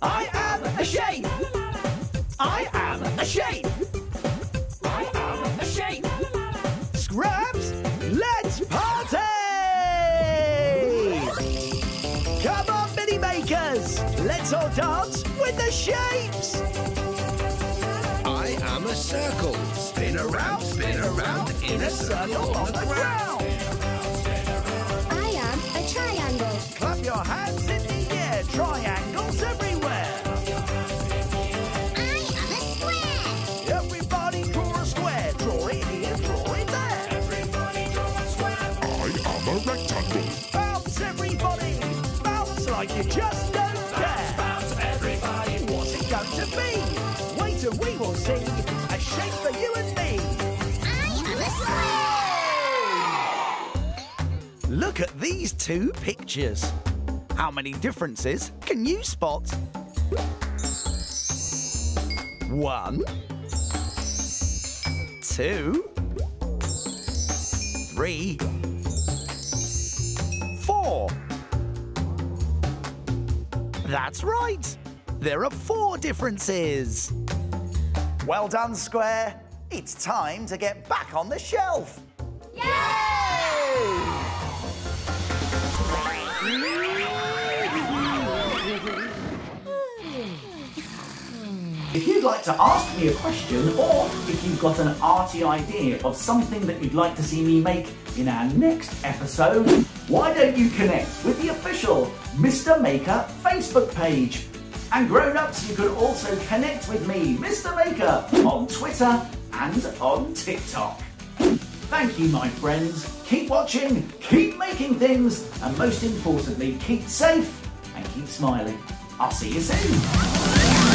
I am a shape! I am a shape! I am a shape! Scraps, let's party! Come on, mini makers! Let's all dance with the shapes! I a circle. Spin around, spin around in a circle on the ground. I am a triangle. Clap your hands in the air. Triangles everywhere. I am a square. Everybody draw a square. Draw it here, draw it there. Everybody draw a square. I am a rectangle. Bounce, everybody. Bounce like you just don't care. Bounce everybody. What's it going to be? Wait and we will see. Shape for you and me. I am a. Look at these two pictures. How many differences can you spot? One, two, three, four. That's right. There are four differences. Well done, Square. It's time to get back on the shelf. Yay! If you'd like to ask me a question or if you've got an arty idea of something that you'd like to see me make in our next episode, why don't you connect with the official Mr. Maker Facebook page? And grown-ups, you can also connect with me, Mr. Maker, on Twitter and on TikTok. Thank you, my friends. Keep watching, keep making things, and most importantly, keep safe and keep smiling. I'll see you soon.